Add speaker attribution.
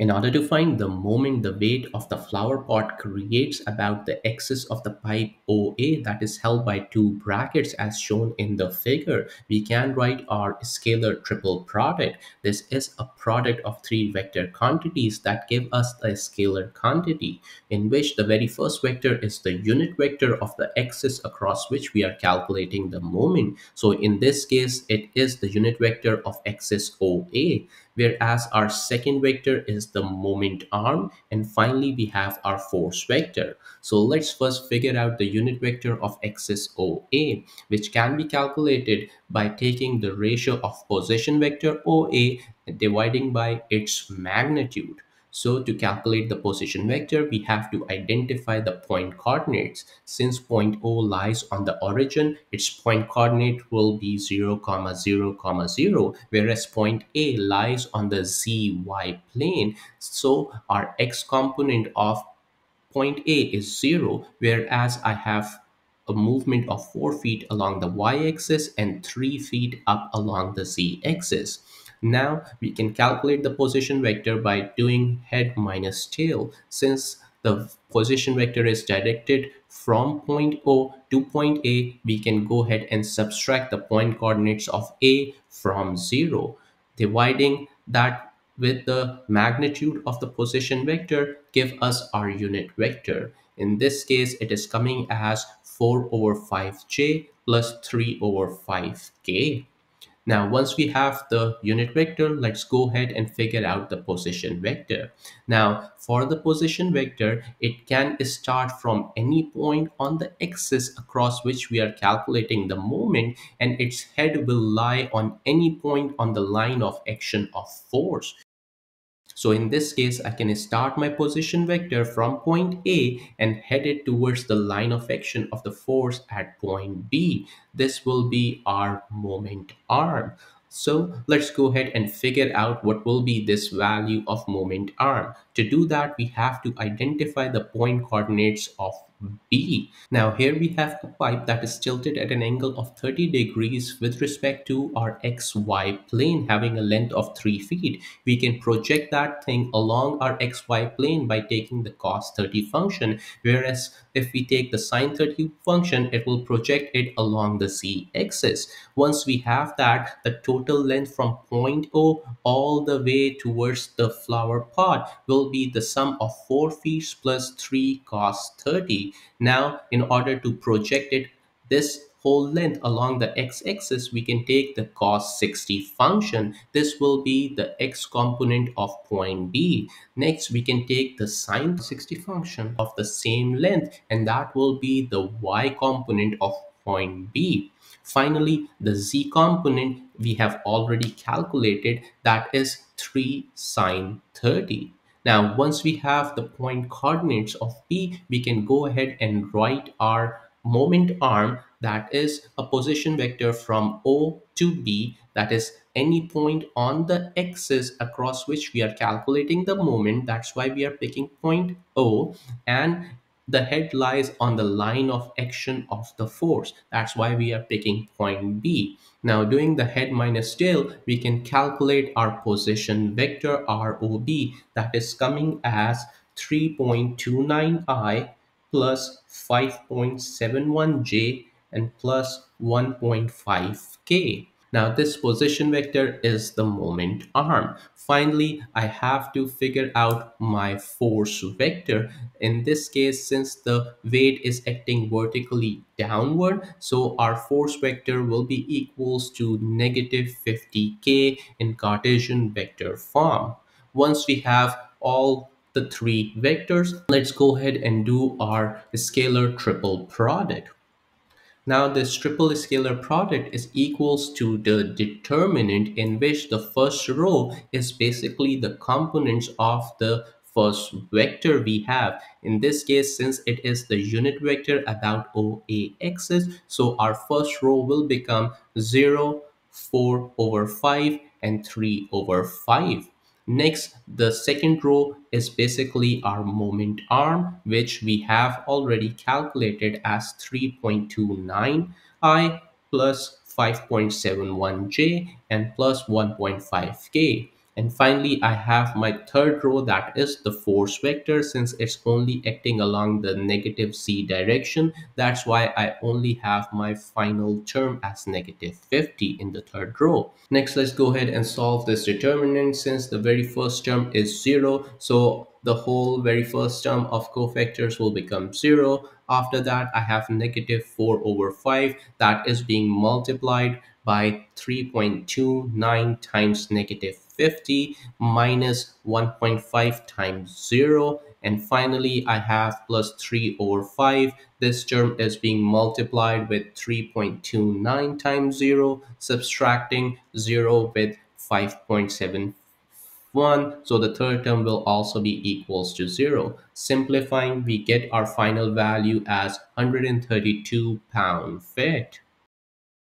Speaker 1: In order to find the moment the weight of the flower pot creates about the axis of the pipe OA that is held by two brackets as shown in the figure, we can write our scalar triple product. This is a product of three vector quantities that give us a scalar quantity in which the very first vector is the unit vector of the axis across which we are calculating the moment. So in this case, it is the unit vector of axis OA whereas our second vector is the moment arm and finally we have our force vector. So let's first figure out the unit vector of axis OA which can be calculated by taking the ratio of position vector OA dividing by its magnitude. So to calculate the position vector, we have to identify the point coordinates. Since point O lies on the origin, its point coordinate will be 0, comma 0, comma 0, whereas point A lies on the ZY plane. So our x component of point A is 0, whereas I have a movement of 4 feet along the y-axis and 3 feet up along the z-axis. Now we can calculate the position vector by doing head minus tail since the position vector is directed from point O to point A, we can go ahead and subtract the point coordinates of A from 0. Dividing that with the magnitude of the position vector give us our unit vector. In this case, it is coming as 4 over 5j plus 3 over 5k. Now, once we have the unit vector, let's go ahead and figure out the position vector. Now, for the position vector, it can start from any point on the axis across which we are calculating the moment and its head will lie on any point on the line of action of force. So in this case, I can start my position vector from point A and head it towards the line of action of the force at point B. This will be our moment arm. So let's go ahead and figure out what will be this value of moment arm. To do that, we have to identify the point coordinates of B. Now here we have a pipe that is tilted at an angle of 30 degrees with respect to our XY plane having a length of 3 feet. We can project that thing along our XY plane by taking the cos 30 function whereas if we take the sine 30 function it will project it along the Z axis. Once we have that the total length from point O all the way towards the flower pot will be the sum of 4 feet plus 3 cos 30 now, in order to project it this whole length along the x-axis, we can take the cos 60 function. This will be the x component of point B. Next, we can take the sine 60 function of the same length, and that will be the y component of point B. Finally, the z component we have already calculated, that is 3 sine 30. Now, once we have the point coordinates of B, we can go ahead and write our moment arm. That is a position vector from O to B. That is any point on the axis across which we are calculating the moment. That's why we are picking point O. And the head lies on the line of action of the force. That's why we are picking point B. Now doing the head minus tail, we can calculate our position vector ROB that is coming as 3.29i plus 5.71j and plus 1.5k. Now this position vector is the moment arm. Finally, I have to figure out my force vector. In this case, since the weight is acting vertically downward, so our force vector will be equals to negative 50k in Cartesian vector form. Once we have all the three vectors, let's go ahead and do our scalar triple product. Now this triple scalar product is equals to the determinant in which the first row is basically the components of the first vector we have. In this case, since it is the unit vector about OA axis, so our first row will become 0, 4 over 5 and 3 over 5. Next, the second row is basically our moment arm, which we have already calculated as 3.29 i plus 5.71j and plus 1.5k. And finally, I have my third row that is the force vector since it's only acting along the negative z direction. That's why I only have my final term as negative 50 in the third row. Next, let's go ahead and solve this determinant since the very first term is 0. So the whole very first term of cofactors will become 0. After that, I have negative 4 over 5 that is being multiplied by 3.29 times negative 50 minus 1.5 times 0 and finally I have plus 3 over 5 this term is being multiplied with 3.29 times 0 subtracting 0 with 5.7 1 so the third term will also be equals to 0 simplifying we get our final value as 132 pound feet